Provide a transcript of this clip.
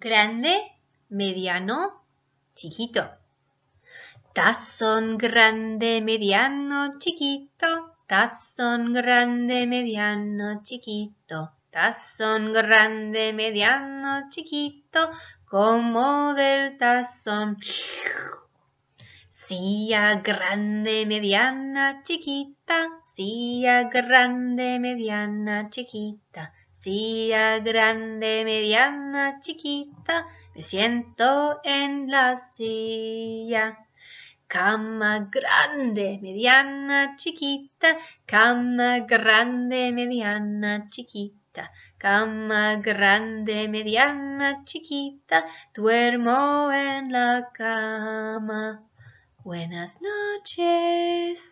grande, mediano, chiquito. Tazón grande, mediano, chiquito. Tazón grande, mediano, chiquito. Tazón grande, mediano, chiquito, como del tazón. Silla grande, mediana, chiquita. Silla grande, mediana, chiquita. Silla grande, mediana, chiquita, me siento en la silla. Cama grande, mediana, chiquita, cama grande, mediana, chiquita, cama grande, mediana, chiquita, duermo en la cama. Buenas noches.